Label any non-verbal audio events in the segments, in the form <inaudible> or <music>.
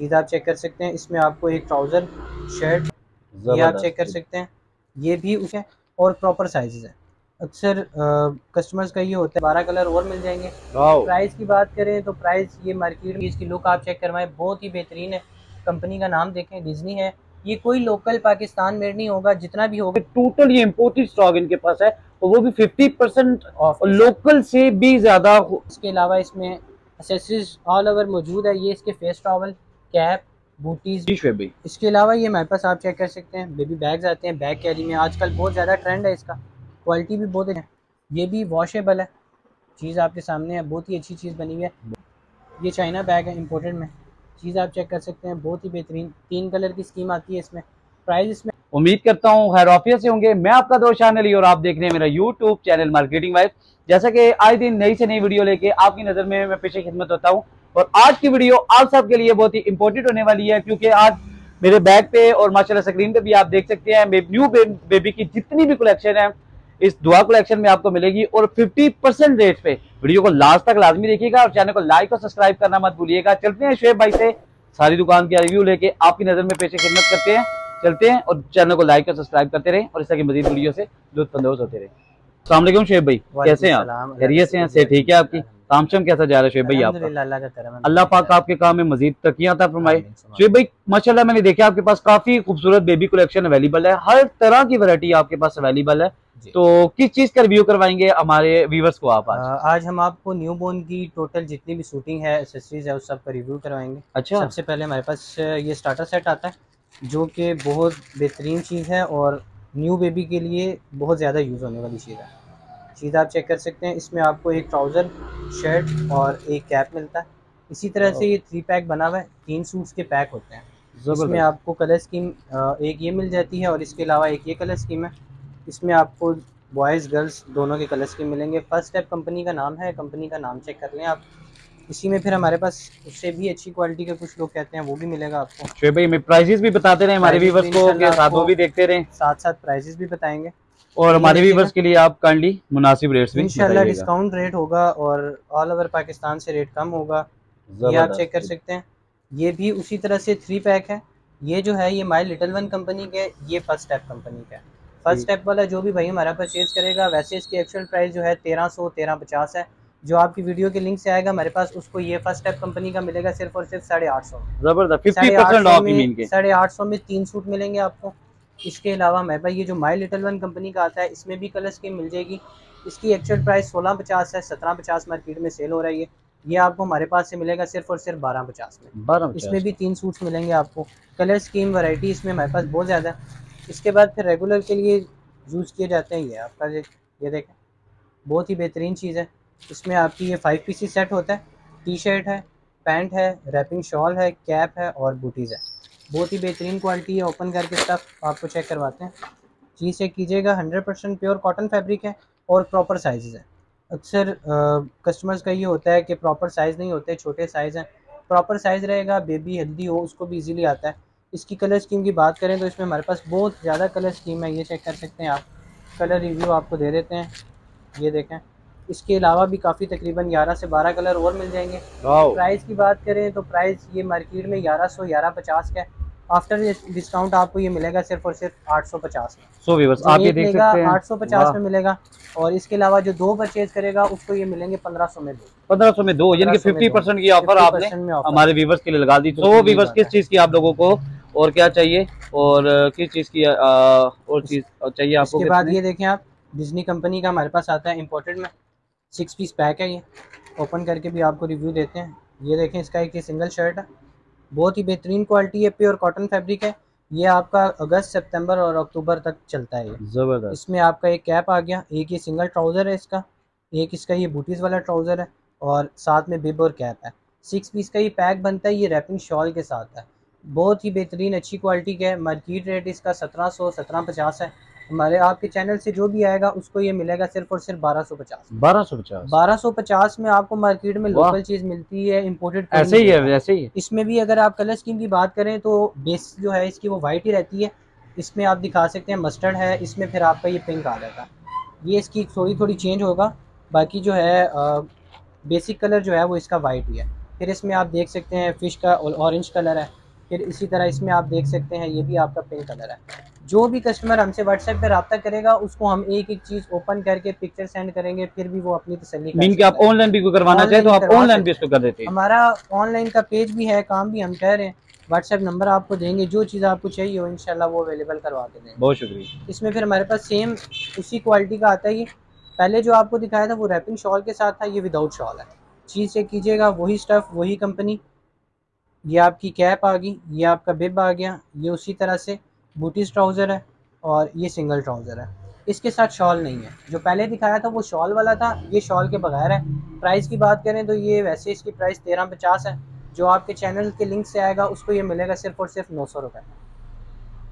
चीज़ आप चेक कर सकते हैं। इसमें आपको एक ट्राउज़र शर्ट ये आप चेक कर सकते हैं। ये भी उसके और प्रॉपर साइजेस है। अक्सर कस्टमर्स का ये होता है बारह कलर और मिल जाएँगे। प्राइस की बात करें तो प्राइस ये मार्केट में इसकी लुक आप चेक करवाएँ बहुत ही बेहतरीन है। कंपनी का नाम देखें डिज्नी है। ये कोई लोकल पाकिस्तान में नहीं होगा जितना भी होगा। टोटल ये इम्पोर्टेड स्टॉक इनके पास है और वो भी 50 परसेंट लोकल से भी ज़्यादा इसके अलावा इसमें एसेसरीज ऑल ओवर मौजूद है। ये इसके फेस टॉवल कैप बूटीज। भी इसके अलावा ये हमारे पास आप चेक कर सकते हैं बेबी बैग्स आते हैं बैग कैरी में। आजकल बहुत ज़्यादा ट्रेंड है इसका। क्वालिटी भी बहुत है। ये भी वॉशेबल है। चीज़ आपके सामने है बहुत ही अच्छी चीज़ बनी हुई है। ये चाइना बैग है इम्पोर्टेड में। चीज़ आप चेक कर सकते हैं बहुत ही बेहतरीन। तीन कलर की स्कीम आती है इसमें। प्राइस इसमें उम्मीद करता हूँ खैर ऑफ़िस से होंगे। मैं आपका दोस्त चैनल और आप देख रहे हैं मेरा यूट्यूब चैनल मार्केटिंग वाइफ जैसा कि आज दिन नई से नई वीडियो लेके आपकी नज़र में मैं पेशे खिदमत होता हूँ। और आज की वीडियो आप सबके लिए बहुत ही इंपॉर्टेंट होने वाली है क्योंकि आज मेरे बैग पे और माशाल्लाह स्क्रीन पे भी आप देख सकते हैं न्यू बेबी की जितनी भी कलेक्शन है इस दुआ कलेक्शन में आपको मिलेगी और 50 परसेंट रेट पे वीडियो को लास्ट तक लाजमी देखिएगा और चैनल को लाइक और सब्सक्राइब करना मत भूलिएगा। चलते हैं शेब भाई से सारी दुकान की रिव्यू लेके आपकी नज़र में पेशे खिदमत करते हैं। चलते हैं और चैनल को लाइक और सब्सक्राइब करते रहे और इस तरह की मजीद वीडियो से लुत्फानंदोज होते रहे। शुएब भाई कैसे हैं आप? खैरियत से हैं? से ठीक है आपकी? तामशम कैसा जा रहा है शुएब भाई आपका? अल्लाह पाक आपके काम में मजीद तकिया था फरमाए। शुएब भाई माशाल्लाह मैंने देखा आपके पास काफ़ी खूबसूरत बेबी कलेक्शन अवेलेबल है। हर तरह की वैरायटी आपके पास अवेलेबल है। तो किस चीज़ का रिव्यू करवाएँगे हमारे व्यूवर्स को आप आज? आज हम आपको न्यू बोर्न की टोटल जितनी भी शूटिंग है एसेसरीज है उस सब का रिव्यू करवाएँगे। अच्छा। सबसे पहले हमारे पास ये स्टार्टर सेट आता है जो कि बहुत बेहतरीन चीज़ है और न्यू बेबी के लिए बहुत ज़्यादा यूज़ होने वाली चीज़ है। चीज़ आप चेक कर सकते हैं। इसमें आपको एक ट्राउज़र शर्ट और एक कैप मिलता है। इसी तरह से ये थ्री पैक बना हुआ है। तीन सूट्स के पैक होते हैं। इसमें आपको कलर स्कीम एक ये मिल जाती है और इसके अलावा एक ये कलर स्कीम है। इसमें आपको बॉयज़ गर्ल्स दोनों के कलर स्कीम मिलेंगे। फ़र्स्ट स्टेप कंपनी का नाम है। कंपनी का नाम चेक कर लें आप। इसी में फिर हमारे पास उससे भी अच्छी क्वालिटी के कुछ लोग कहते हैं वो भी मिलेगा आपको। भाई प्राइजेस भी बताते रहे हमारे व्यूवर्स को साथ वो भी देखते रहे। साथ साथ प्राइजेस भी बताएँगे। और हमारे व्यूवर्स के लिए आप काइंडली मुनासिब रेट्स भी इंशाल्लाह डिस्काउंट रेट होगा और ऑल ओवर पाकिस्तान से रेट कम होगा। ये आप चेक कर सकते हैं। ये भी उसी तरह से थ्री पैक है। ये जो है ये माई लिटिल वन कंपनी के ये फ़र्स्ट स्टेप कंपनी का है। फ़र्स्ट स्टेप वाला जो भी भाई हमारा परचेज करेगा वैसे इसकी एक्चुअल प्राइस जो है तेरह सौ तेरह पचास है। जो आपकी वीडियो के लिंक से आएगा हमारे पास उसको ये फ़र्स्ट स्टेप कंपनी का मिलेगा सिर्फ़ और सिर्फ़ साढ़े आठ सौ ज़बरदस्त। साढ़े आठ सौ में तीन सूट मिलेंगे आपको। इसके अलावा मैं पास ये जो माई लिटल वन कंपनी का आता है इसमें भी कलर स्कीम मिल जाएगी। इसकी एक्चुअल प्राइस सोलह पचास है सत्रह पचास मार्केट में सेल हो रही है ये। आपको हमारे पास से मिलेगा सिर्फ़ और सिर्फ़ बारह पचास में। बारह इसमें भी तीन सूट्स मिलेंगे आपको। कलर स्कीम वैरायटी इसमें हमारे पास बहुत ज़्यादा है। इसके बाद फिर रेगुलर के लिए यूज़ किए जाते हैं ये आपका ये देखें। बहुत ही बेहतरीन चीज़ है। इसमें आपकी ये फाइव पीसी सेट होता है। टी शर्ट है पैंट है रैपिंग शॉल है कैप है और बूटीज़ है। बहुत ही बेहतरीन क्वालिटी है ओपन करके स्टफ़ आपको चेक करवाते हैं। चीज़ चेक कीजिएगा hundred percent pure cotton fabric है और प्रॉपर साइज़ है। अक्सर कस्टमर्स का ये होता है कि प्रॉपर साइज़ नहीं होते छोटे साइज़ हैं। प्रॉपर साइज़ रहेगा बेबी हेल्दी हो उसको भी इजीली आता है। इसकी कलर स्कीम की बात करें तो इसमें हमारे पास बहुत ज़्यादा कलर स्कीम है ये चेक कर सकते हैं आप। कलर रिव्यू आपको दे देते हैं ये देखें। इसके अलावा भी काफ़ी तकरीबन 11 से 12 कलर और मिल जाएँगे। प्राइस की बात करें तो प्राइस ये मार्केट में ग्यारह सौ ग्यारह पचास का है। आफ्टर डिस्काउंट आपको ये मिलेगा सिर्फ़ और सिर्फ़ आठ सौ पचास में। सो बस आप ये देख सकते हैं। आठ सौ पचास में मिलेगा और इसके अलावा जो दो परचेज करेगा उसको ये मिलेंगे पंद्रह सौ में दो। पंद्रह सौ में दो यानी कि फिफ्टी परसेंट की ऑफ़र आपने हमारे व्यूवर्स के लिए लगा दी। तो व्यूवर्स किस चीज़ की आप लोगों को और क्या चाहिए? और किस चीज़ की और चीज़ चाहिए आपको इसके बाद ये देखें आप डिज्नी कंपनी का हमारे पास आता है इम्पोर्टेड में। सिक्स पीस पैक है ये। ओपन करके भी आपको रिव्यू देते हैं। ये देखें इसका एक सिंगल शर्ट है। बहुत ही बेहतरीन क्वालिटी है प्योर कॉटन फैब्रिक है। ये आपका अगस्त सितंबर और अक्टूबर तक चलता है ज़बरदस्त। इसमें आपका एक कैप आ गया एक ये सिंगल ट्राउज़र है इसका एक इसका ये बूटीज़ वाला ट्राउज़र है और साथ में बिब और कैप है। सिक्स पीस का ये पैक बनता है ये रैपिंग शॉल के साथ है। बहुत ही बेहतरीन अच्छी क्वालिटी का है। मार्केट रेट इसका सत्रह सौ सत्रह पचास है। हमारे आपके चैनल से जो भी आएगा उसको ये मिलेगा सिर्फ़ और सिर्फ़ बारह सौ पचास। बारह सौ पचास? बारह सौ पचास में आपको मार्केट में लोकल चीज़ मिलती है इम्पोर्टेड ऐसे ही है वैसे ही इसमें भी अगर आप कलर स्कीम की बात करें तो बेस जो है इसकी वो वाइट ही रहती है। इसमें आप दिखा सकते हैं मस्टर्ड है इसमें फिर आपका ये पिंक आ जाता है। ये इसकी थोड़ी थोड़ी चेंज होगा बाकी जो है बेसिक कलर जो है वो इसका वाइट ही है। फिर इसमें आप देख सकते हैं फ़िश का ऑरेंज कलर है। फिर इसी तरह इसमें आप देख सकते हैं ये भी आपका पिंक कलर है। जो भी कस्टमर हमसे व्हाट्सएप पे रब्ता करेगा उसको हम एक एक चीज़ ओपन करके पिक्चर सेंड करेंगे फिर भी वो अपनी तसली मीन कि आप ऑनलाइन भी करवाना चाहे तो आप ऑनलाइन भी इसको कर देते हैं। हमारा ऑनलाइन का पेज भी है काम भी हम कह रहे हैं। व्हाट्सएप नंबर आपको देंगे जो चीज़ आपको चाहिए हो इनशाला वो अवेलेबल करवा के देंगे। बहुत शुक्रिया। इसमें फिर हमारे पास सेम उसी क्वालिटी का आता है ये पहले जो आपको दिखाया था वो रैपिंग शॉल के साथ था ये विदाउट शॉल है। चीज़ चेक कीजिएगा वही स्टफ़ वही कंपनी ये आपकी कैप आ गई ये आपका बिब आ गया ये उसी तरह से। बूटीज ट्राउज़र है और ये सिंगल ट्राउज़र है। इसके साथ शॉल नहीं है। जो पहले दिखाया था वो शॉल वाला था ये शॉल के बगैर है। प्राइस की बात करें तो ये वैसे इसकी प्राइस तेरह पचास है। जो आपके चैनल के लिंक से आएगा उसको ये मिलेगा सिर्फ़ और सिर्फ़ नौ सौ रुपये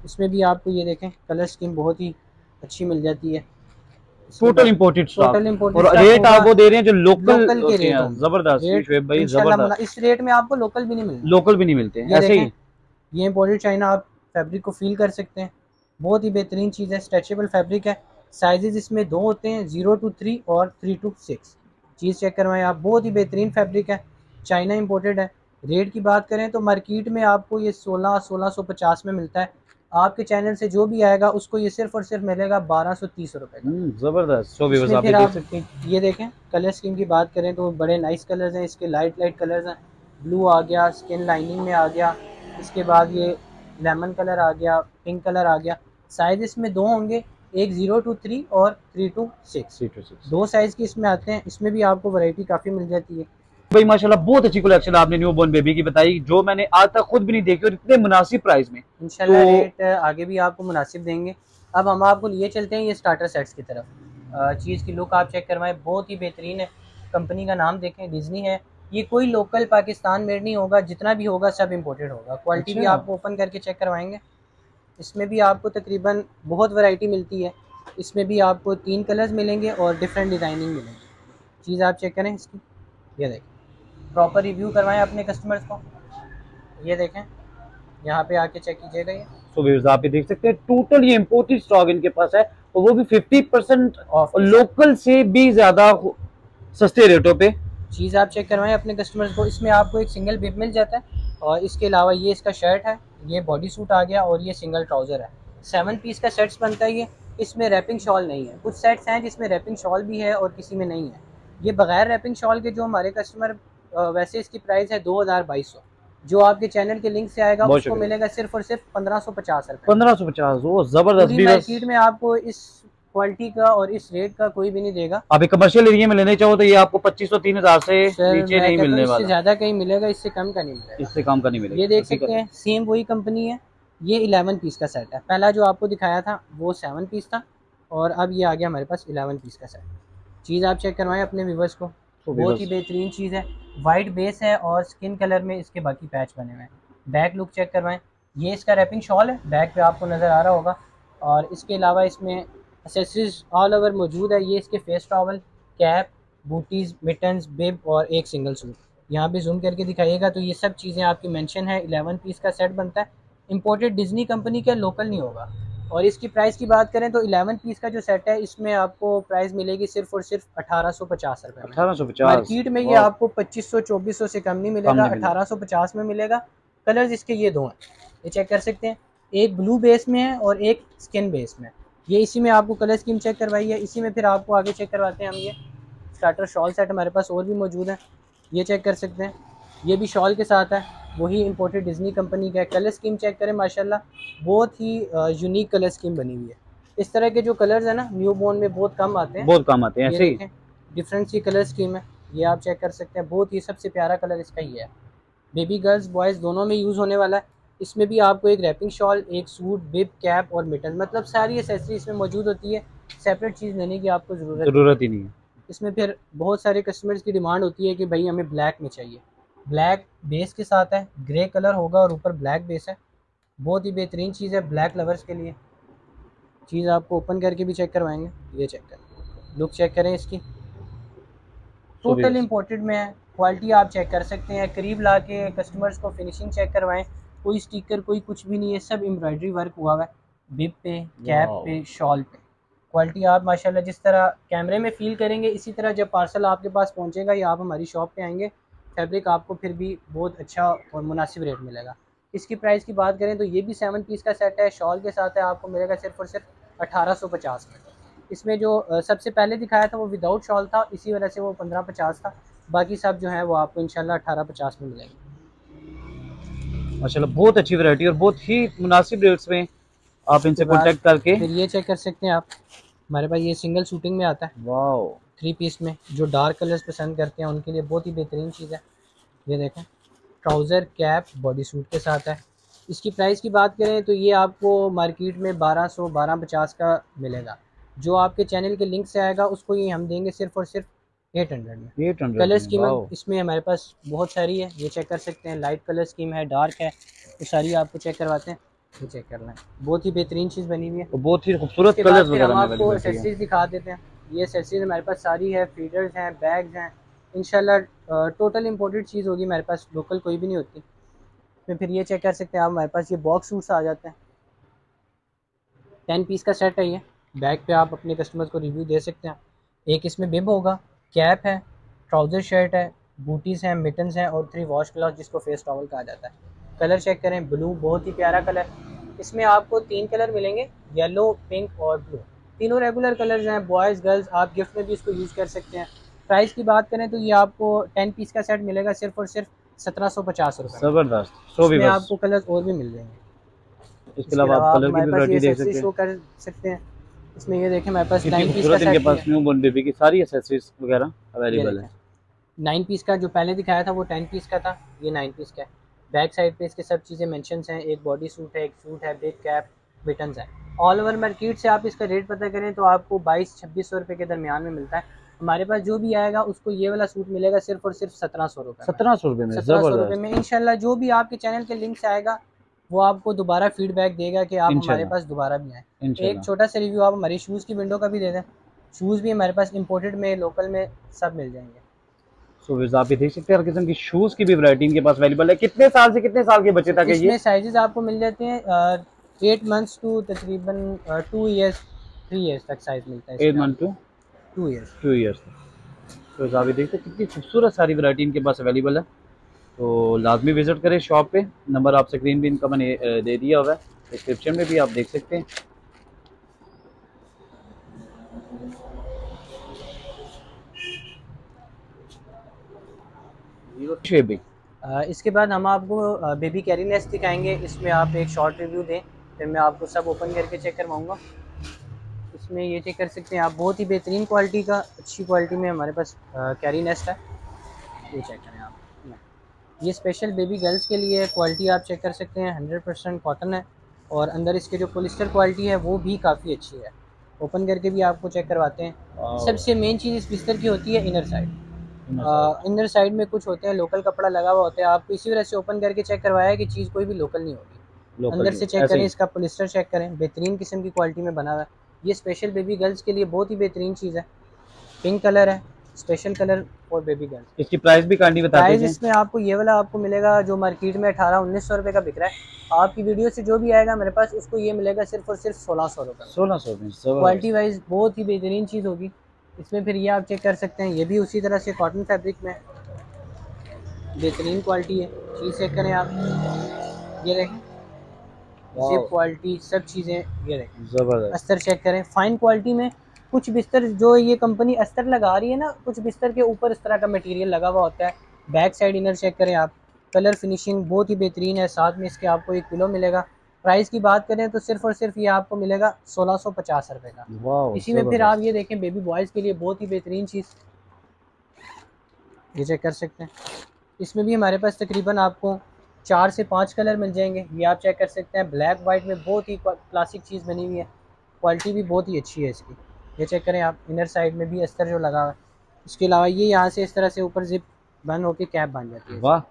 इसमें भी आपको ये देखें कलर स्कीम बहुत ही अच्छी मिल जाती है। टोटल इंपोर्टेड टोटल इंपोर्टेड और रेट आप वो दे रहे हैं जो लोकल लोकल के रेट। ज़बरदस्त भाई ज़बरदस्त। इस रेट में आपको लोकल भी नहीं मिलेगा लोकल भी नहीं मिलते ऐसे ही। ये इम्पोर्टेड चाइना आप फैब्रिक को फील कर सकते हैं। बहुत ही बेहतरीन चीज़ है स्ट्रेचेबल फैब्रिक है। साइजेज इसमें दो होते हैं ज़ीरो टू थ्री और थ्री टू सिक्स चीज़ चेक करवाएँ आप बहुत ही बेहतरीन फैब्रिक है। चाइना इम्पोर्टेड है। रेट की बात करें तो मार्केट में आपको ये सोलह सोलह सौ पचास में मिलता है। आपके चैनल से जो भी आएगा उसको ये सिर्फ़ और सिर्फ़ मिलेगा बारह सौ तीस रुपये का। हम्म, ज़बरदस्त सो आप ये देख सकते हैं। ये देखें कलर स्कीम की बात करें तो बड़े नाइस कलर्स हैं इसके लाइट लाइट कलर्स हैं। ब्लू आ गया स्किन लाइनिंग में आ गया। इसके बाद ये लेमन कलर आ गया पिंक कलर आ गया। साइज़ इसमें दो होंगे एक ज़ीरो टू थ्री और three two six. C two six. दो साइज़ की इसमें आते हैं इसमें भी आपको वैरायटी काफ़ी मिल जाती है। भाई माशाल्लाह बहुत अच्छी कलेक्शन आपने न्यू बॉर्न बेबी की बताई जो मैंने आज तक खुद भी नहीं देखी और इतने मुनासिब प्राइस में। इंशाल्लाह तो- रेट आगे भी आपको मुनासिब देंगे। अब हम आपको लिए चलते हैं ये स्टार्टर सेट्स की तरफ़। चीज़ की लुक आप चेक करवाएँ बहुत ही बेहतरीन है। कंपनी का नाम देखें डिजनी है। ये कोई लोकल पाकिस्तान मेड नहीं होगा जितना भी होगा सब इम्पोर्टेड होगा। क्वालिटी भी अच्छा। आपको ओपन करके चेक करवाएँगे। इसमें भी आपको तकरीबन बहुत वैरायटी मिलती है। इसमें भी आपको तीन कलर्स मिलेंगे और डिफरेंट डिज़ाइनिंग मिलेंगी। चीज़ आप चेक करें इसकी। ये देखें। प्रॉपर रिव्यू करवाएँ अपने कस्टमर्स को। ये देखें। यहाँ पे आके चेक कीजिएगा ये। व्यूअर्स आप ये देख सकते हैं टोटल ये इम्पोर्टेड स्टॉक इनके पास है और वो भी 50 परसेंट लोकल से भी ज़्यादा सस्ते रेटों पे। चीज़ आप चेक करवाएँ अपने कस्टमर्स को इसमें आपको एक सिंगल बिप मिल जाता है और इसके अलावा ये इसका शर्ट है ये बॉडी सूट आ गया और ये सिंगल ट्राउज़र है। सेवन पीस का सेट्स बनता है ये इसमें रैपिंग शॉल नहीं है। कुछ सेट्स हैं जिसमें रैपिंग शॉल भी है और किसी में नहीं है। ये बगैर रैपिंग शॉल के जो हमारे कस्टमर वैसे इसकी प्राइस है दो हज़ार बाईस सौ। जो आपके चैनल के लिंक से आएगा उसको मिलेगा सिर्फ़ और सिर्फ़ पंद्रह सौ पचास रुपये पंद्रह सौ पचास वो ज़बरदस्त मार्केट में आपको इस क्वालिटी का और इस रेट का कोई भी नहीं देगा। आप एक कमर्शियल एरिया में लेने चाहो तो ये आपको पच्चीस सौ तीन हज़ार से नीचे नहीं मिलने इससे वाला। ज़्यादा कहीं मिलेगा इससे कम का नहीं मिलेगा। इससे काम का नहीं मिलेगा। ये देख सकते हैं सेम वही कंपनी है ये 11 पीस का सेट है। पहला जो आपको दिखाया था वो 7 पीस था और अब ये आ गया हमारे पास 11 पीस का सेट चीज़ आप चेक करवाएँ अपने व्यूवर्स को। तो बहुत ही बेहतरीन चीज़ है। वाइट बेस है और स्किन कलर में इसके बाकी पैच बने हुए हैं। बैक लुक चेक करवाएँ। ये इसका रैपिंग शॉल है। बैक पे आपको नज़र आ रहा होगा और इसके अलावा इसमें एसेसरीज ऑल ओवर मौजूद है। ये इसके face towel cap booties mittens bib और एक सिंगल सूट यहाँ पे जूम करके दिखाइएगा तो ये सब चीज़ें आपकी मेंशन है। 11 पीस का सेट बनता है। इंपोर्टेड डिज्नी कंपनी का लोकल नहीं होगा। और इसकी प्राइस की बात करें तो 11 पीस का जो सेट है इसमें आपको प्राइस मिलेगी सिर्फ़ और सिर्फ़ अठारह सौ पचास रुपये अठारह सौ पचास। मार्केट में ये आपको पच्चीस सौ चौबीस सौ से कम नहीं मिलेगा अठारह सौ पचास में मिलेगा। कलर्स इसके ये दो हैं। ये चेक कर सकते हैं। एक ब्लू बेस में है और एक स्किन बेस में। ये इसी में आपको कलर स्कीम चेक करवाई है इसी में फिर आपको आगे चेक करवाते हैं हम ये। स्टार्टर शॉल सेट हमारे पास और भी मौजूद है ये चेक कर सकते हैं। ये भी शॉल के साथ है वही इंपोर्टेड डिज्नी कंपनी का है। कलर स्कीम चेक करें माशाल्लाह बहुत ही यूनिक कलर स्कीम बनी हुई है। इस तरह के जो कलर्स हैं ना न्यू बॉर्न में बहुत कम आते हैं। बहुत कम आते हैं ऐसे ही डिफरेंट सी कलर स्कीम है ये आप चेक कर सकते हैं। बहुत ही सबसे प्यारा कलर इसका ही है। बेबी गर्ल्स बॉयज़ दोनों में यूज़ होने वाला है। इसमें भी आपको एक रैपिंग शॉल एक सूट बिप कैप और मिटन मतलब सारी एसेसरी इसमें मौजूद होती है। सेपरेट चीज़ लेने की आपको ज़रूरत ज़रूरत ही। नहीं है। इसमें फिर बहुत सारे कस्टमर्स की डिमांड होती है कि भाई हमें ब्लैक में चाहिए। ब्लैक बेस के साथ है ग्रे कलर होगा और ऊपर ब्लैक बेस है। बहुत ही बेहतरीन चीज़ है ब्लैक लवर्स के लिए। चीज़ आपको ओपन करके भी चेक करवाएँगे ये चेक करें। लुक चेक करें इसकी। टोटल इम्पोर्टेड में है। क्वालिटी आप चेक कर सकते हैं। करीब ला के कस्टमर्स को फिनिशिंग चेक करवाएँ। कोई स्टिकर कोई कुछ भी नहीं है सब एम्ब्रॉयडरी वर्क हुआ हुआ है। बिब पे कैप पे शॉल पे। क्वालिटी आप माशाल्लाह जिस तरह कैमरे में फील करेंगे इसी तरह जब पार्सल आपके पास पहुंचेगा या आप हमारी शॉप पे आएँगे फैब्रिक आपको फिर भी बहुत अच्छा और मुनासिब रेट मिलेगा। इसकी प्राइस की बात करें तो ये भी सेवन पीस का सेट है शॉल के साथ है आपको मिलेगा सिर्फ़ और सिर्फ़ अठारह सौ पचास में। इसमें जो सबसे पहले दिखाया था वो विदाउट शॉल था इसी वजह से वो पंद्रह पचास था बाकी सब जो है वो आपको इंशाल्लाह अठारह पचास में मिलेंगे। माशाल्लाह बहुत अच्छी वैरायटी और बहुत ही मुनासिब रेट्स में आप इनसे कॉन्टेक्ट करके फिर ये चेक कर सकते हैं आप। हमारे पास ये सिंगल शूटिंग में आता है। वाओ। थ्री पीस में जो डार्क कलर्स पसंद करते हैं उनके लिए बहुत ही बेहतरीन चीज़ है। ये देखें ट्राउज़र कैप बॉडी सूट के साथ है। इसकी प्राइस की बात करें तो ये आपको मार्केट में बारह सौ बारह पचास का मिलेगा। जो आपके चैनल के लिंक से आएगा उसको ये हम देंगे सिर्फ़ और सिर्फ़ एट हंड्रेड में। एट हंड्रेड कलर स्कीम इसमें हमारे पास बहुत सारी है ये चेक कर सकते हैं। लाइट कलर स्कीम है डार्क है वो सारी आपको चेक करवाते हैं। ये चेक कर लें बहुत ही बेहतरीन चीज़ बनी हुई है। तो बहुत ही खूबसूरत कलर हम आपको एसेसरीज दिखा देते हैं। ये एसेसरीज हमारे पास सारी है फीडर्स हैं बैग्स हैं। इनशाला टोटल इम्पोर्टेड चीज़ होगी हमारे पास लोकल कोई भी नहीं होती। फिर फिर ये चेक कर सकते हैं आप हमारे पास ये बॉक्स सूट्स आ जाते हैं। टेन पीस का सेट है ये। बैग पे आप अपने कस्टमर्स को रिव्यू दे सकते हैं। एक इसमें बिब होगा। कैप है ट्राउज़र शर्ट है बूटीज़ हैं मिटन्स हैं और थ्री वॉश क्लॉथ जिसको फेस टॉवल कहा जाता है। कलर चेक करें ब्लू बहुत ही प्यारा कलर। इसमें आपको तीन कलर मिलेंगे येलो पिंक और ब्लू। तीनों रेगुलर कलर्स हैं बॉयज़ गर्ल्स आप गिफ्ट में भी इसको यूज़ कर सकते हैं। प्राइस की बात करें तो ये आपको टेन पीस का सेट मिलेगा सिर्फ़ और सिर्फ़ सत्रह सौ पचास रुपये ज़बरदस्त आपको कलर और भी मिल जाएँगे। इसके अलावा आप कलर की भी वैरायटी देख सकते हैं। शो कर सकते हैं। इसमें ये देखें हमारे पास नाइन पीस का इनके पास न्यू बॉर्न बेबी की सारी एक्सेसरीज वगैरह अवेलेबल है नाइन पीस का जो पहले दिखाया था वो टेन पीस का था ये नाइन पीस का है। बैक साइड पे इसके सब चीज़ें मेंशन हैं एक बॉडी सूट है एक सूट है बिग कैप बिटन्स है। ऑल ओवर मार्केट से आप इसका रेट पता करें तो आपको बाईस छब्बीस सौ रुपये के दरमियान में मिलता है। हमारे पास जो भी आएगा उसको ये वाला सूट मिलेगा सिर्फ़ और सिर्फ़ सत्रह सौ रुपये सत्रह सौ रुपये में सत्रह सौ रुपये में। इनशाला जो भी आपके चैनल के लिंक से आएगा वो आपको दोबारा फीडबैक देगा कि आप हमारे पास दोबारा भी आए। एक छोटा सा रिव्यू आप हमारे शूज़ की विंडो का भी दे दें। शूज़ भी हमारे पास इम्पोर्टेड में लोकल में सब मिल जाएँगे। सो आप देख सकते हैं हर किस्म की शूज़ की भी वैरायटी इनके पास अवेलेबल है। कितने साल से कितने साल के बच्चे तक ये साइजेस आपको मिल जाते हैं एट मंथ्स टू तकरीबन टू ईयर्स थ्री ईयर्स तक साइज़ मिलता है eight month to two years two years तो आप ये देखते कितनी खूबसूरत सारी वैरायटी इनके पास अवेलेबल है। तो लाजमी विज़िट करें शॉप पे। नंबर आप स्क्रीन पे इनका मैंने दे दिया हुआ है। डिस्क्रिप्शन में भी आप देख सकते हैं। इसके बाद हम आपको बेबी कैरी नेस्ट दिखाएँगे। इसमें आप एक शॉर्ट रिव्यू दें। फिर मैं आपको सब ओपन करके चेक करवाऊँगा। इसमें ये चेक कर सकते हैं आप। बहुत ही बेहतरीन क्वालिटी का, अच्छी क्वालिटी में हमारे पास कैरी नेस्ट है। ये चेक करें। ये स्पेशल बेबी गर्ल्स के लिए क्वालिटी आप चेक कर सकते हैं हंड्रेड परसेंट कॉटन है और अंदर इसके जो पोलिस्टर क्वालिटी है वो भी काफ़ी अच्छी है। ओपन करके भी आपको चेक करवाते हैं। सबसे मेन चीज़ इस बिस्तर की होती है इनर साइड इनर साइड में कुछ होते हैं लोकल कपड़ा लगा हुआ होता है। आपको इसी वजह से ओपन करके चेक करवाया है कि चीज़ कोई भी लोकल नहीं होगी। अंदर से चेक करें इसका पोलिस्टर चेक करें। बेहतरीन किस्म की क्वालिटी में बना हुआ है। ये स्पेशल बेबी गर्ल्स के लिए बहुत ही बेहतरीन चीज़ है। पिंक कलर है। स्पेशल कलर और बेबी गर्ल्स इसकी प्राइस भी कांडी बता प्राइस इसमें आपको ये वाला आपको मिलेगा जो मार्केट में अठारह उन्नीस सौ रुपये का बिक रहा है। आपकी वीडियो से जो भी आएगा मेरे पास उसको ये मिलेगा सिर्फ़ और सिर्फ़ सोलह सौ रुपये सोलह सौ क्वालिटी वाइज बहुत ही बेहतरीन चीज़ होगी। इसमें फिर ये आप चेक कर सकते हैं। ये भी उसी तरह से कॉटन फैब्रिक में बेहतरीन क्वालिटी है। चीज़ चेक करें आप। ये देखें। क्वालिटी सब चीज़ें ये देखें। ज़बरदस्त। अस्तर चेक करें। फाइन क्वालिटी में कुछ बिस्तर जो ये कंपनी अस्तर लगा रही है ना कुछ बिस्तर के ऊपर इस तरह का मटेरियल लगा हुआ होता है। बैक साइड इनर चेक करें आप। कलर फिनिशिंग बहुत ही बेहतरीन है साथ में इसके आपको एक किलो मिलेगा। प्राइस की बात करें तो सिर्फ़ और सिर्फ़ ये आपको मिलेगा सोलह सौ पचास रुपये का। इसी में फिर आप ये देखें बेबी बॉयज़ के लिए बहुत ही बेहतरीन चीज़। ये चेक कर सकते हैं। इसमें भी हमारे पास तकरीबन आपको चार से पाँच कलर मिल जाएँगे। ये आप चेक कर सकते हैं। ब्लैक वाइट में बहुत ही क्लासिक चीज़ बनी हुई है। क्वालिटी भी बहुत ही अच्छी है इसकी। ये चेक करें आप इनर साइड में भी अस्तर जो लगा हुआ है। इसके अलावा ये यहाँ से इस तरह से ऊपर जिप बंद होकर कैप बन जाती है। वाह।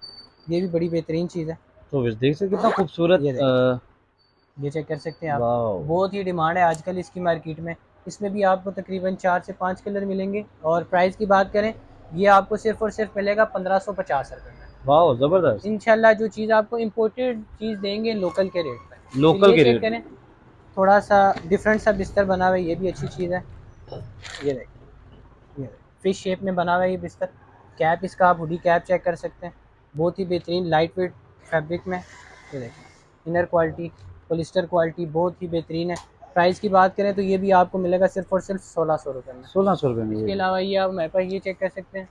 ये भी बड़ी बेहतरीन चीज़ है। तो देख सकते कितना खूबसूरत ये, ये चेक कर सकते हैं आप। बहुत ही डिमांड है आजकल इसकी मार्केट में। इसमें भी आपको तकरीबन चार से पाँच कलर मिलेंगे। और प्राइस की बात करें ये आपको सिर्फ़ और सिर्फ़ मिलेगा पंद्रह सौ पचास रुपये में। वाह ज़बरदस्त। इनशाला जो चीज़ आपको इम्पोर्टेड चीज़ देंगे लोकल के रेट पर लोकल के रेट करें थोड़ा सा डिफरेंट सा बिस्तर बना हुआ है ये भी अच्छी चीज़ है। ये देखिए ये फ़िश शेप में बना हुआ है ये बिस्तर। कैप इसका आप हुडी कैप चेक कर सकते हैं। बहुत ही बेहतरीन लाइट वेट फैब्रिक में। ये देखिए इनर क्वालिटी पोलिस्टर क्वालिटी बहुत ही बेहतरीन है। प्राइस की बात करें तो ये भी आपको मिलेगा सिर्फ़ और सिर्फ़ सोलह सौ रुपये में। सोलह सौ रुपये में इसके अलावा ये आप हमारे पास ये चेक कर सकते हैं।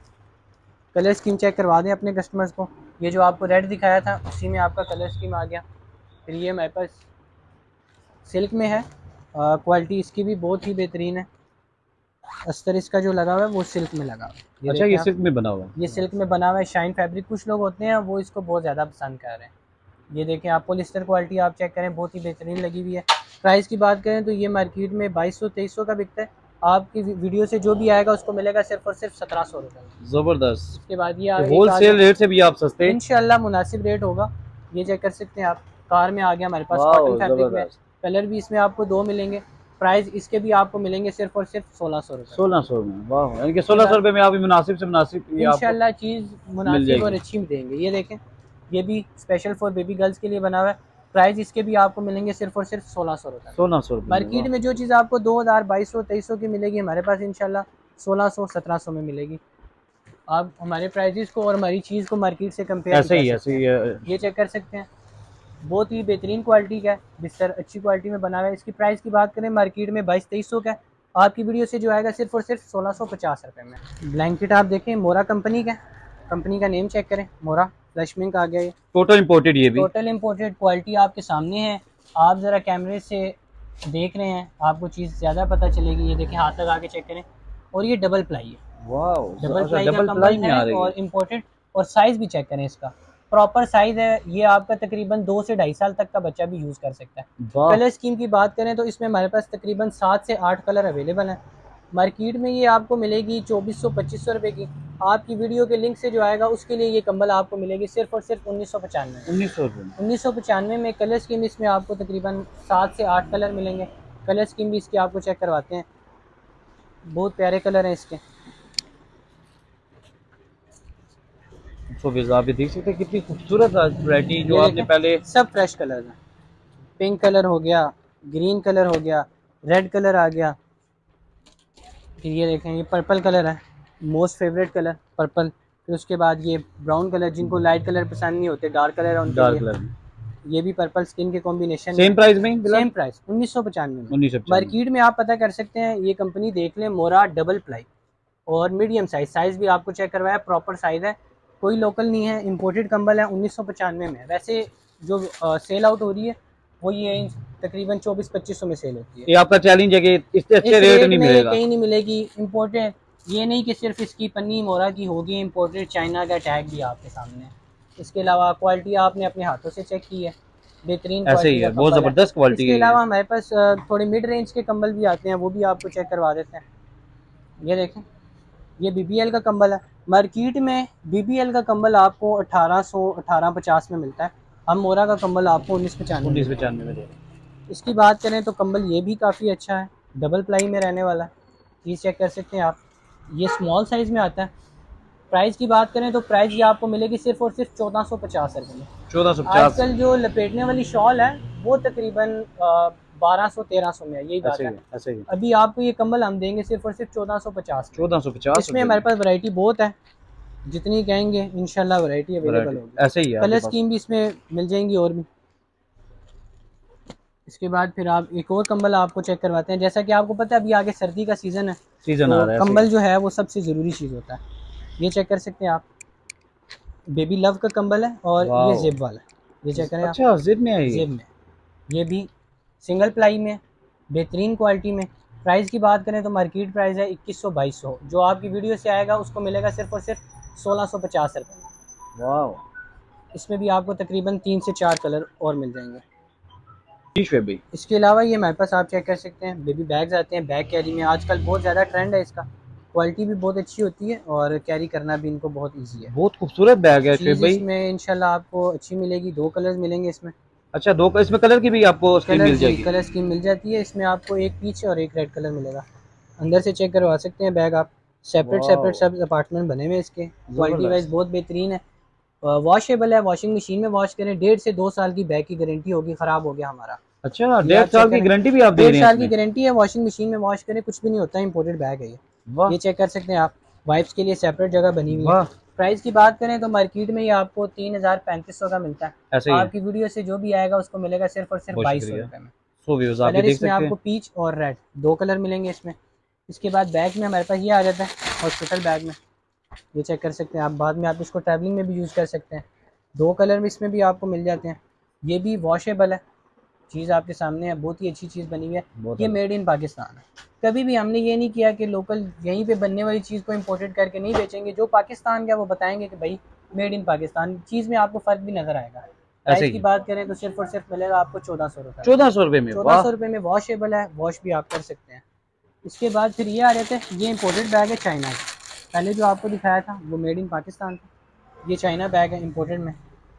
कलर स्कीम चेक करवा दें अपने कस्टमर्स को। ये जो आपको रेड दिखाया था उसी में आपका कलर स्कीम आ गया। फिर ये हमारे पास सिल्क में है। क्वालिटी इसकी भी बहुत ही बेहतरीन है। अस्तर इसका जो लगा हुआ है वो सिल्क में लगा हुआ है। अच्छा ये सिल्क में बना हुआ है। ये सिल्क में बना हुआ है शाइन फैब्रिक कुछ लोग होते हैं वो इसको बहुत ज़्यादा पसंद कर रहे हैं। ये देखें आप पोलिस्टर क्वालिटी आप चेक करें बहुत ही बेहतरीन लगी हुई है। प्राइस की बात करें तो ये मार्केट में बाईस सौ तेईस सौ का बिकता है। आपकी वीडियो से जो भी आएगा उसको मिलेगा सिर्फ़ और सिर्फ़ सत्रह सौ रुपये ज़बरदस्त। उसके बाद ये होल सेल रेट से भी आप सस्ते इनशाला मुनासिब रेट होगा। ये चेक कर सकते हैं आप। कार में आ गया हमारे पास कॉटन फैब्रिक में। कलर भी इसमें आपको दो मिलेंगे। प्राइस इसके भी आपको मिलेंगे सिर्फ़ और सिर्फ़ सोलह सौ रुपये सोलह सौ में वाह यानी सोलह सौ रुपये में आप मुनासिब से मुनासिब इंशाल्लाह चीज़ मुनासिब और अच्छी देंगे ये देखें ये भी स्पेशल फॉर बेबी गर्ल्स के लिए बना हुआ है। प्राइस इसके भी आपको मिलेंगे सिर्फ़ और सिर्फ़ सोलह सौ रुपये सोलह सौ मार्केट में जो चीज़ आपको दो हज़ार बाईस सौ तेईस सौ की मिलेगी हमारे पास इनशाला सोलह सौ सत्रह सौ में मिलेगी। आप हमारे प्राइजेस को और हमारी चीज़ को मार्केट से कंपेयर ऐसे ही ऐसे है। ये चेक कर सकते हैं। बहुत ही बेहतरीन क्वालिटी का है बिस्तर अच्छी क्वालिटी में बना हुआ है। इसकी प्राइस की बात करें मार्केट में बाईस तेईस सौ का है। आपकी वीडियो से जो आएगा सिर्फ़ और सिर्फ़ सोलह सौ पचास रुपये में। ब्लैंकेट आप देखें मोरा कंपनी का कंपनी का नेम चेक करें मोरा फ्लैशमिंग आ गया ये। टोटल इम्पोर्टेड ये भी। टोटल इम्पोर्टेड क्वालिटी आपके सामने है। आप ज़रा कैमरे से देख रहे हैं आपको चीज़ ज़्यादा पता चलेगी। ये देखें हाथ लगा के चेक करें। और ये डबल प्लाई है। डबल प्लाई का डबल प्लाई में आ है और इम्पोर्टेड और साइज़ भी चेक करें इसका। प्रॉपर साइज़ है ये आपका तकरीबन दो से ढाई साल तक का बच्चा भी यूज़ कर सकता है। कलर स्कीम की बात करें तो इसमें हमारे पास तकरीबन सात से आठ कलर अवेलेबल हैं। मार्केट में ये आपको मिलेगी चौबीस सौ पच्चीस सौ रुपये की। आपकी वीडियो के लिंक से जो आएगा उसके लिए ये कंबल आपको मिलेगी सिर्फ़ और सिर्फ़ उन्नीस सौ पचानवे। उन्नीस सौ उन्नीस सौ पचानवे में कलर स्कीम इसमें आपको तकरीबन सात से आठ कलर मिलेंगे। कलर स्कीम भी इसकी आपको चेक करवाते हैं। बहुत प्यारे कलर हैं इसके। तो फिर आप देख सकते हैं कितनी खूबसूरत वैरायटी जो आपने पहले सब फ्रेश कलर हैं। पिंक कलर हो गया ग्रीन कलर हो गया रेड कलर आ गया। फिर ये देखें ये पर्पल कलर है मोस्ट फेवरेट कलर पर्पल फिर उसके बाद ये ब्राउन कलर जिनको लाइट कलर पसंद नहीं होते डार्क कलर है उनके डार्क लिए। कलर ये भी पर्पल स्किन के कॉम्बिनेशन सेम प्राइस में सेम प्राइस उन्नीस सौ पचानवे में। मार्केट में आप पता कर सकते हैं ये कंपनी देख लें मोरा डबल प्लाई और मीडियम साइज़ साइज़ भी आपको चेक करवाया प्रॉपर साइज़ है। कोई लोकल नहीं है इंपोर्टेड कंबल है उन्नीस सौ पचानवे में वैसे जो सेल आउट हो रही है वो ये तकरीबन चौबीस पच्चीस सौ में सेल होती है। ये आपका चैलेंज है कि इससे अच्छे रेट रेट नहीं मिलेगा। कहीं नहीं मिलेगी। इम्पोर्टेड ये नहीं कि सिर्फ़ इसकी पन्नी मोरा की होगी इम्पोर्टेड चाइना का टैग भी आपके सामने इसके अलावा क्वालिटी आपने अपने हाथों से चेक की है। बेहतरीन ऐसे ही है बहुत ज़बरदस्त क्वालिटी इसके अलावा हमारे पास थोड़े मिड रेंज के कंबल भी आते हैं वो भी आपको चेक करवा देते हैं। ये देखें ये बी का कंबल है। मार्केट में बी का कंबल आपको अठारह सौ अठारह पचास में मिलता है। हम मोरा का कंबल आपको उन्नीस पचानवे उन्नीस पचानवे में दे रहे हैं। इसकी बात करें तो कंबल ये भी काफ़ी अच्छा है। डबल प्लाई में रहने वाला है। चीज़ चेक कर सकते हैं आप। ये स्मॉल साइज़ में आता है। प्राइस की बात करें तो प्राइस ये आपको मिलेगी सिर्फ़ और सिर्फ़ चौदह सौ पचास रुपये में। चौदह सौ आजकल जो लपेटने वाली शॉल है वो तकरीबन बारह सौ तेरह सौ में यही बात है। है, ऐसे ही अभी आपको ये कम्बल हम देंगे सिर्फ़ और सिर्फ़ चौदह सौ पचास चौदह सौ पचास इसमें हमारे पास वैरायटी बहुत है। जितनी कहेंगे इंशाल्लाह वैरायटी अवेलेबल होगी। ऐसे ही कलर स्कीम भी इसमें मिल जाएँगी और भी। इसके बाद फिर आप एक और कंबल आपको चेक करवाते हैं। जैसा कि आपको पता है अभी आगे सर्दी का सीज़न है। सीज़न आ तो रहा है कंबल जो है वो सबसे ज़रूरी चीज़ होता है। ये चेक कर सकते हैं आप। बेबी लव का कंबल है और ये जेब वाला ये चेक करें आप। अच्छा जिद में आई जेब में। ये भी सिंगल प्लाई में बेहतरीन क्वालिटी में। प्राइस की बात करें तो मार्केट प्राइस है इक्कीस सौ बाईस सौ। जो आपकी वीडियो से आएगा उसको मिलेगा सिर्फ़ और सिर्फ़ सोलह सौ पचास रुपये वाह इसमें भी आपको तकरीबन तीन से चार कलर और मिल जाएँगे। ठीक है भाई। इसके अलावा ये हमारे पास आप चेक कर सकते हैं बेबी बैग्स आते हैं बैग कैरी में। आजकल बहुत ज़्यादा ट्रेंड है इसका। क्वालिटी भी बहुत अच्छी होती है और कैरी करना भी इनको बहुत ईजी है। बहुत खूबसूरत बैग है भाई। इसमें इंशाल्लाह आपको अच्छी मिलेगी दो कलर्स मिलेंगे इसमें। अच्छा दो इसमें कलर की भी आपको स्कीम मिल जाएगी। कलर स्कीम मिल जाती है। इसमें आपको एक पीच और एक रेड कलर मिलेगा। अंदर से चेक करवा सकते हैं बैग आप। सेपरेट सेपरेट सब अपार्टमेंट बने हुए इसके। क्वालिटी वाइज बहुत बेहतरीन है। वॉशेबल है। वॉशिंग मशीन में वॉश करें। डेढ़ से दो साल की बैग की गारंटी होगी। ख़राब हो गया हमारा। अच्छा डेढ़ साल की गारंटी भी आप दे डेढ़ रहे हैं साल की गारंटी है। वॉशिंग मशीन में वॉश करें। कुछ भी नहीं होता। इम्पोर्टेड बैग है ये। ये चेक कर सकते हैं आप। वाइप्स के लिए सेपरेट जगह बनी हुई है। प्राइस की बात करें तो मार्केट में ये आपको तीन हज़ार पैंतीस सौ का मिलता है। आपकी वीडियो से जो भी आएगा उसको मिलेगा सिर्फ़ और सिर्फ़ बाईस सौ। रुपये में। आप इसमें आपको पीच और रेड दो कलर मिलेंगे इसमें। इसके बाद बैग में हमारे पास ये आ जाता है हॉस्पिटल बैग में। ये चेक कर सकते हैं आप बाद में आप इसको ट्रैवलिंग में भी यूज़ कर सकते हैं। दो कलर में इसमें भी आपको मिल जाते हैं। ये भी वॉशेबल है। चीज़ आपके सामने है बहुत ही अच्छी चीज़ बनी हुई है। ये। मेड इन पाकिस्तान है। कभी भी हमने ये नहीं किया कि लोकल यहीं पे बनने वाली चीज़ को इम्पोर्टेड करके नहीं बेचेंगे। जो पाकिस्तान का वो बताएँगे कि भाई मेड इन पाकिस्तान चीज़ में आपको फ़र्क भी नज़र आएगा। ऐसे प्राइस की बात करें तो सिर्फ़ और सिर्फ़ मिलेगा आपको चौदह सौ रुपये चौदह सौ रुपए में चौदह सौ रुपये में वॉशेबल है वॉश भी आप कर सकते हैं। इसके बाद फिर ये आ रहे थे ये इम्पोर्टेड बैग है चाइना का। पहले जो आपको दिखाया था वो मेड इन पाकिस्तान था। ये चाइना बैग है इम्पोर्टेड में।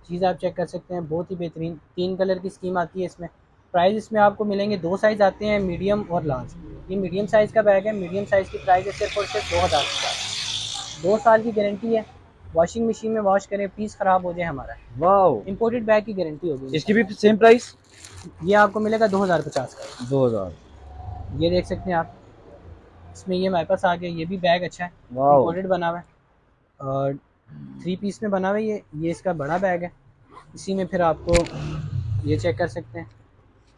चीज़ आप चेक कर सकते हैं बहुत ही बेहतरीन। तीन कलर की स्कीम आती है इसमें। प्राइस इसमें आपको मिलेंगे दो साइज़ आते हैं मीडियम और लार्ज ये मीडियम साइज़ का बैग है मीडियम साइज़ की प्राइस है सिर्फ़ और सिर्फ़ दो हज़ार दो साल की गारंटी है। वॉशिंग मशीन में वॉश करें पीस ख़राब हो जाए हमारा। वाह इम्पोर्टेड बैग की गारंटी होगी। इसकी भी सेम प्राइस ये आपको मिलेगा दो हज़ार पचास का। दो हज़ार। ये देख सकते हैं आप। इसमें ये हमारे पास आ गया ये भी बैग अच्छा है। इम्पोर्टेड बना हुआ है। और थ्री पीस में बना हुआ ये ये इसका बड़ा बैग है। इसी में फिर आपको ये चेक कर सकते हैं।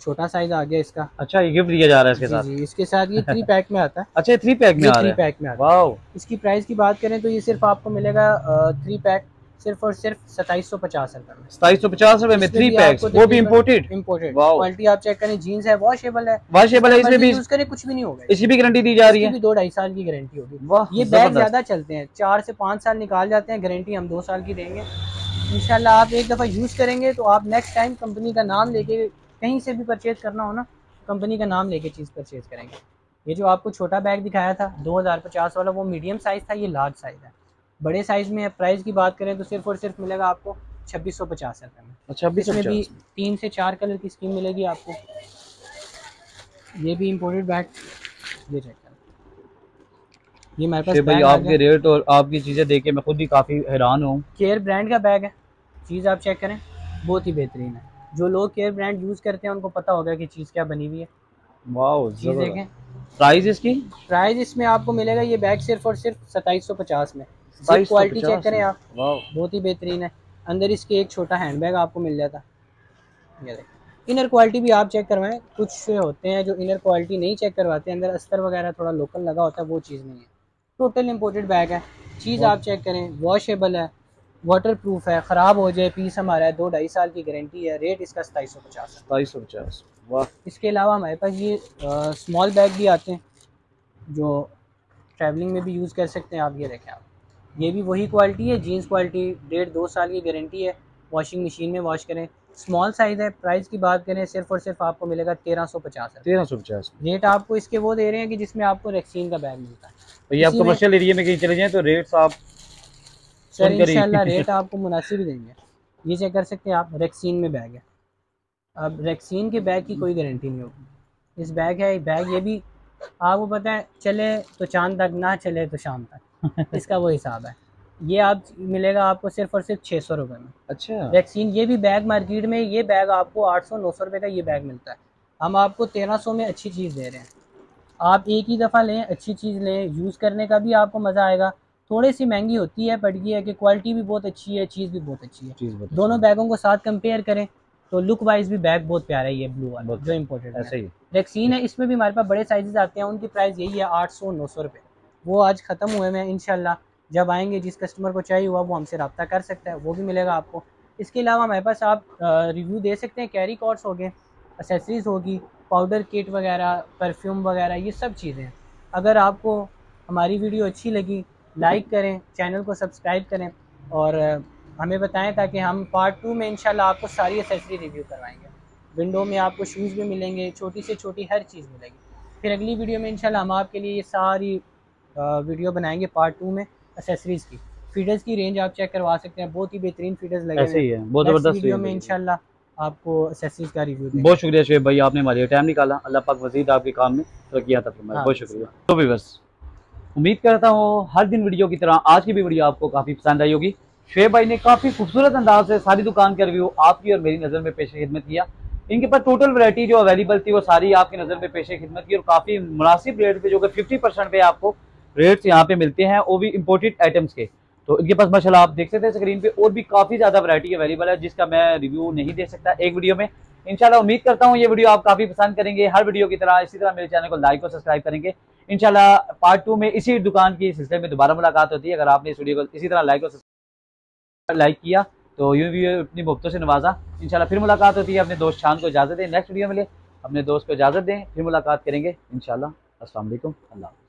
छोटा साइज़ आ गया इसका। अच्छा ये गिफ्ट दिया जा रहा है इसके जी साथ? जी इसके साथ ये थ्री पैक में आता है। <laughs> अच्छा थ्री पैक में थ्री पैक में आता है। इसकी प्राइस की बात करें तो ये सिर्फ़ आपको मिलेगा थ्री पैक सिर्फ़ और सिर्फ़ सताईस सौ पचास रुपये में। सताईस सौ पचास रुपए में थ्री भी पैक्स वो भी इम्पोर्टेड इम्पोर्टेड क्वालिटी आप चेक करें जीन्स है वॉशेबल है। वॉशेबल है इसमें भी यूज़ करें कुछ भी नहीं होगा। इसकी भी गारंटी दी जा रही है। दो ढाई साल की गारंटी होगी। वाह ये बैग ज़्यादा चलते हैं चार से पाँच साल निकाल जाते हैं गारंटी हम दो साल की देंगे। इंशाल्लाह आप एक दफ़ा यूज़ करेंगे तो आप नेक्स्ट टाइम कंपनी का नाम लेके कहीं से भी परचेज करना हो ना कंपनी का नाम लेके चीज़ परचेज करेंगे। ये जो आपको छोटा बैग दिखाया था 2050 वाला वो मीडियम साइज़ था ये लार्ज साइज़ है। बड़े साइज़ में प्राइस की बात करें तो सिर्फ़ और सिर्फ़ मिलेगा आपको छब्बीस सौ पचास रुपये में। अच्छा इसमें भी तीन से चार कलर की स्कीम मिलेगी आपको। ये भी इम्पोर्टेड बैग ये चेक करें ये हमारे पास भाई आपके रेट और आपकी चीज़ें देख के मैं खुद भी काफ़ी हैरान हूँ। केयर ब्रांड का बैग है। चीज़ आप चेक करें बहुत ही बेहतरीन है। जो लोग केयर ब्रांड यूज़ करते हैं उनको पता होगा कि चीज़ क्या बनी हुई है। वाह चीज़ देखें। प्राइस इसकी? प्राइस इसमें आपको मिलेगा ये बैग सिर्फ़ और सिर्फ़ सताईस सौ पचास में। क्वालिटी चेक करें आप। बहुत ही बेहतरीन है। अंदर इसके एक छोटा हैंड बैग आपको मिल जाता। ये देखें। इनर क्वालिटी भी आप चेक करवाएँ। कुछ होते हैं जो इनर क्वालिटी नहीं चेक करवाते अंदर अस्तर वगैरह थोड़ा लोकल लगा होता है वो चीज़ नहीं है। टोटल इम्पोर्टेड बैग है। चीज़ आप चेक करें। वॉशेबल है वाटर प्रूफ है ख़राब हो जाए पीस हमारा है दो ढाई साल की गारंटी है। रेट इसका सताईस सौ पचास सताईस सौ पचास। वाह इसके अलावा हमारे पास ये स्मॉल बैग भी आते हैं जो ट्रैवलिंग में भी यूज़ कर सकते हैं। आप ये देखें आप। ये भी वही क्वालिटी है जीन्स क्वालिटी डेढ़ दो साल की गारंटी है वॉशिंग मशीन में वॉश करें। स्मॉल साइज़ है प्राइस की बात करें सिर्फ़ और सिर्फ़ आपको मिलेगा तेरह सौ पचास है तेरह सौ पचास रेट आपको इसके वो दे रहे हैं कि जिसमें आपको रैक्सीन का बैग मिलता है। तो ये आप कमर्शियल एरिया में कहीं चले जाएँ तो रेट्स आप सर इंशाल्लाह रेट आपको मुनासिब देंगे। ये चेक कर सकते हैं आप रेक्सीन में बैग है। अब रेक्सीन के बैग की कोई गारंटी नहीं होगी। इस बैग है बैग ये भी आपको पता है चले तो चाँद तक ना चले तो शाम तक। <laughs> इसका वो हिसाब है। ये आप मिलेगा आपको सिर्फ़ और सिर्फ़ छः सौ रुपये में। अच्छा। वैक्सीन ये भी बैग मार्केट में ये बैग आपको आठ सौ नौ सौ रुपये का ये बैग मिलता है। हम आपको तेरह सौ में अच्छी चीज़ दे रहे हैं। आप एक ही दफ़ा लें अच्छी चीज़ लें यूज़ करने का भी आपको मज़ा आएगा। थोड़ी सी महँगी होती है बट ये है कि क्वालिटी भी बहुत अच्छी है चीज़ भी बहुत अच्छी है। दोनों बैगों को साथ कंपेयर करें तो लुक वाइज भी बैग बहुत प्यारा है ये ब्लू वाला जो इम्पोर्टेंट है। वैक्सीन है इसमें भी हमारे पास बड़े साइजेस आते हैं उनकी प्राइस यही है आठ सौ नौ सौ रुपये वो आज ख़त्म हुए हैं इनशाला जब आएँगे, जिस कस्टमर को चाहिए हुआ, वो हमसे रबता कर सकता है, वो भी मिलेगा आपको। इसके अलावा हमारे पास आप रिव्यू दे सकते हैं कैरी कॉर्ड्स हो गए एसेसरीज होगी पाउडर किट वगैरह परफ्यूम वगैरह, ये सब चीज़ें अगर आपको हमारी वीडियो अच्छी लगी लाइक करें चैनल को सब्सक्राइब करें और हमें बताएँ ताकि हम पार्ट टू में इंशाल्लाह आपको सारी एसेसरी रिव्यू करवाएँगे। विंडो में आपको शूज़ भी मिलेंगे, छोटी से छोटी हर चीज़ मिलेगी। फिर अगली वीडियो में इंशाल्लाह हम आपके लिए ये सारी वीडियो बनाएँगे पार्ट टू में एसेसरीज़ की। फीडर्स की रेंज आप चेक करवा सकते हैं। बहुत ही बेहतरीन फीडर्स लगे ऐसे ही है। बहुत ज़बरदस्त वीडियो में इंशाल्लाह आपको एसेसरीज का रिव्यू बहुत शुक्रिया शेख भाई आपने हमारे टाइम निकाला। अल्लाह पाक मजीद आपके काम में तरक्या था हाँ, बहुत शुक्रिया। तो व्यूअर्स उम्मीद करता हूँ हर दिन वीडियो की तरह आज की भी वीडियो आपको काफ़ी पसंद आई होगी। शेख भाई ने काफ़ी खूबसूरत अंदाज से सारी दुकान का रिव्यू आपकी और मेरी नज़र में पेश खिदमत किया। इनके पास टोटल वैरायटी जो अवेलेबल थी वो सारी आपकी नज़र में पेश खिदमत की और काफ़ी मुनासिब रेट पे जो कि फिफ्टी परसेंट पे आपको रेट्स यहाँ पे मिलते हैं वो भी इम्पोर्टेड आइटम्स के। तो इनके पास माशाल्लाह आप देख सकते हैं स्क्रीन पे और भी काफ़ी ज़्यादा वैरायटी अवेलेबल है, जिसका मैं रिव्यू नहीं दे सकता एक वीडियो में। इनशाला उम्मीद करता हूँ ये वीडियो आप काफ़ी पसंद करेंगे। हर वीडियो की तरह इसी तरह मेरे चैनल को लाइक और सब्सक्राइब करेंगे। इंशाल्लाह पार्ट टू में इसी दुकान की सिलसिले में दोबारा मुलाकात होती है। अगर आपने इस वीडियो को इसी तरह लाइक और लाइक किया तो यूँ भी अपनी मुफ्तों से नवाजा। इंशाल्लाह फिर मुलाकात होती है अपने दोस्त शान को इजाज़त दें। नेक्स्ट वीडियो मिले अपने दोस्त को इजाज़त दें, फिर मुलाकात करेंगे। अस्सलाम वालेकुम अल्लाह।